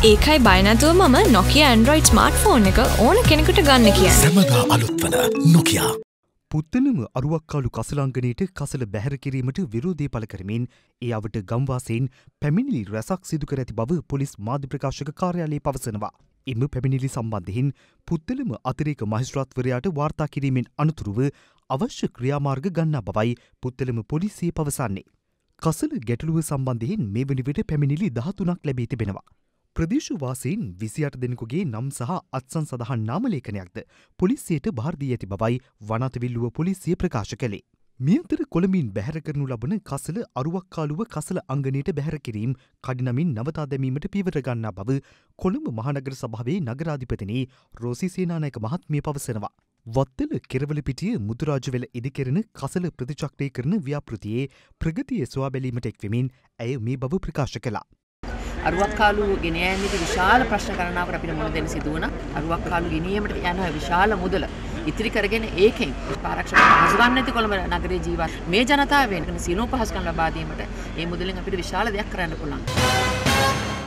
ඒකයි බයිනතුව මම නොකිය ඇන්ඩරෝයිඩ් ස්මර්ට් ෆෝන් එක ඕන කෙනෙකුට ගන්න කිය සැමදා අලුත්වන නොකයා. පුත්තනම අරුවක්කාලු කසලාංගනයට කසල බැහැරකිරීමට විරෝධය පල කරමින් ඒ අවට ගම්වාසයෙන් පැමිණිලි රැසක් සිදුකර ඇති බව පොලිස් මාධ්‍ය ප්‍රකාශක කාර්යාලයේ පවසනවා. එම පැමිණිලි සම්බන්ධයෙන් පුත්තලම අතිරේක මහිස්ත්‍රාත්වරයාට වාර්තා කිරීමෙන් අනතුරුව අවශ්‍ය ක්‍රියාමාර්ග ගන්නා බවයි පුත්තලම පොලිසිය පවසන්නේ. කසල ගැටලුව සම්බන්ධයෙන් මේ වනි විට පැමිණිලි දහතුනක් ලැබී තිබෙනවා. ප්‍රදේශවාසයෙන් විසියට දෙනෙකුගේ නම් සහ අත්සන් සඳහන් නාමලේඛනයක්ද පොලිසියට භාර්දී ඇති බවයි වනතවිල්ලුව පොලිසිය ප්‍රකාශ කළේ. මියතර කොළමින් බැහැර කරනු ලබන කසල අරුවක්කාලුව කසල අංගනයට බැහැරකිරීම් කඩිනමින් නවතා දැමීමට පිවරගන්නා බව කොළඹ මහනගර සභාවේ නගරාධිපතිනී රෝසිසේනානයක මහත්මිය පවසනවා. වත්තල කෙරවල පිටිය මුදුරාජවෙල ඉදිකෙරෙන කසල ප්‍රතිචක්්‍රය කරන ව්‍යාපෘතියේ ප්‍රගතිය සොයා බැලීමට එක්වමින් ඇය මේ බව ප්‍රකාශ කලා. අරුවක්කාලු ගෙන යාමේදී විශාල ප්‍රශ්න ගණනාවකට අපිට මුහුණ දෙන්න සිදු වුණා. අරුවක්කාලු ගෙනියීමට යන විශාල මුදල ඉතිරි කරගෙන ඒකෙන් ආරක්ෂක පහසුකම් නැති කොළඹ නගරයේ ජීවත් මේ ජනතාව වෙන සියලුම පහසුකම් ලබා දීමට මේ මුදලෙන් අපිට විශාල දෙයක් කරන්න පුළුවන්.